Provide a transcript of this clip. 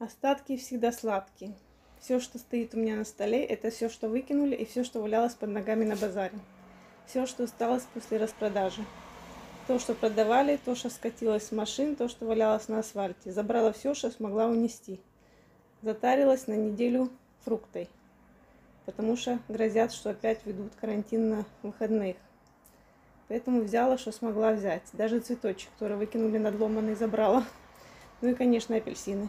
Остатки всегда сладкие. Все, что стоит у меня на столе, это все, что выкинули и все, что валялось под ногами на базаре. Все, что осталось после распродажи. То, что продавали, то, что скатилось с машин, то, что валялось на асфальте. Забрала все, что смогла унести. Затарилась на неделю фруктой. Потому что грозят, что опять ведут карантин на выходных. Поэтому взяла, что смогла взять. Даже цветочек, который выкинули надломанный, забрала. Ну и, конечно, апельсины.